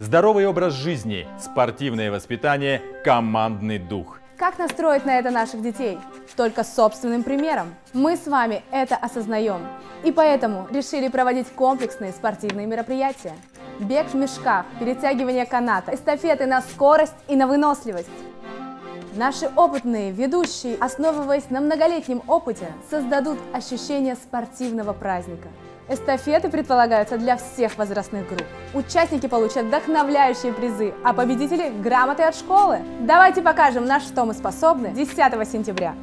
Здоровый образ жизни, спортивное воспитание, командный дух. Как настроить на это наших детей? Только собственным примером. Мы с вами это осознаем. И поэтому решили проводить комплексные спортивные мероприятия. Бег в мешках, перетягивание каната, эстафеты на скорость и на выносливость. Наши опытные ведущие, основываясь на многолетнем опыте, создадут ощущение спортивного праздника. Эстафеты предполагаются для всех возрастных групп. Участники получат вдохновляющие призы, а победители – грамоты от школы. Давайте покажем, на что мы способны 10 сентября.